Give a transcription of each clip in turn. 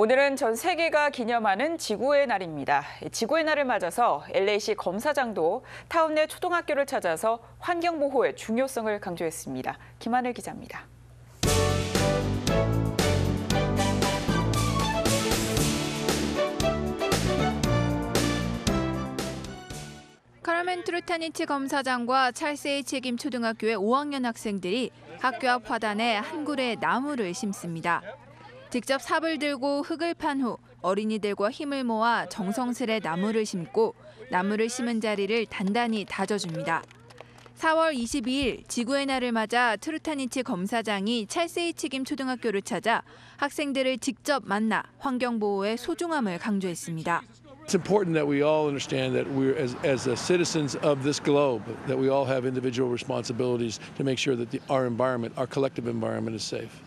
오늘은 전 세계가 기념하는 지구의 날입니다. 지구의 날을 맞아서 LA시 검사장도 타운 내 초등학교를 찾아서 환경 보호의 중요성을 강조했습니다. 김하늘 기자입니다. 카르멘 트루타니치 검사장과 찰스 H 김 초등학교의 5학년 학생들이 학교 앞 화단에 한 그루의 나무를 심습니다. 직접 삽을 들고 흙을 판 후 어린이들과 힘을 모아 정성스레 나무를 심고 나무를 심은 자리를 단단히 다져줍니다. 4월 22일 지구의 날을 맞아 트루타니치 검사장이 찰스의 책임 초등학교를 찾아 학생들을 직접 만나 환경 보호의 소중함을 강조했습니다. It's important that we all understand that we're, as, as the citizens of this globe, that we all have individual responsibilities to make sure that the, our environment, our collective environment, is safe.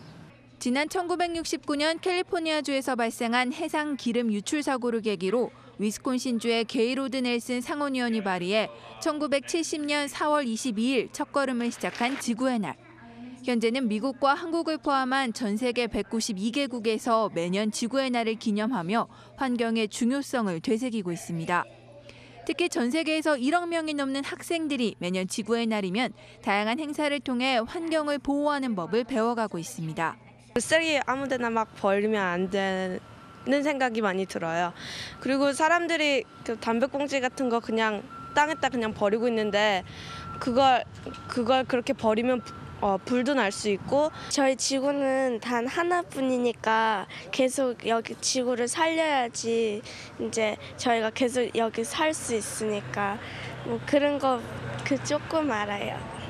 지난 1969년 캘리포니아주에서 발생한 해상 기름 유출 사고를 계기로 위스콘신주의 게이로드 넬슨 상원의원이 발의해 1970년 4월 22일 첫걸음을 시작한 지구의 날. 현재는 미국과 한국을 포함한 전 세계 192개국에서 매년 지구의 날을 기념하며 환경의 중요성을 되새기고 있습니다. 특히 전 세계에서 1억 명이 넘는 학생들이 매년 지구의 날이면 다양한 행사를 통해 환경을 보호하는 법을 배워가고 있습니다. 쓰레기 아무데나 막 버리면 안 되는 생각이 많이 들어요. 그리고 사람들이 그 담배꽁지 같은 거 그냥 땅에다 그냥 버리고 있는데 그걸 그걸 그렇게 버리면 어, 불도 날 수 있고 저희 지구는 단 하나뿐이니까 계속 여기 지구를 살려야지 이제 저희가 계속 여기 살 수 있으니까 뭐 그런 거 그 조금 알아요.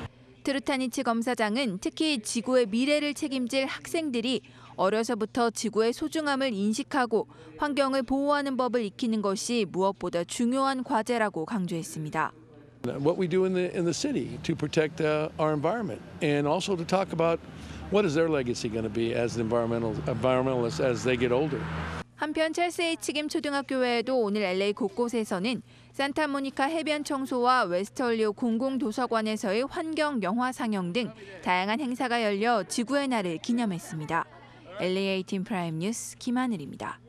트루타니치 검사장은 특히 지구의 미래를 책임질 학생들이 어려서부터 지구의 소중함을 인식하고 환경을 보호하는 법을 익히는 것이 무엇보다 중요한 과제라고 강조했습니다. What we do in the, in the city to protect uh, our environment and also to talk about what is their legacy going to be as environmental, environmentalists as they get older. 한편 첼스의 치김 초등학교 외에도 오늘 LA 곳곳에서는 산타모니카 해변 청소와 웨스트할리우드 공공도서관에서의 환경 영화 상영 등 다양한 행사가 열려 지구의 날을 기념했습니다. LA 18 프라임 뉴스 김하늘입니다.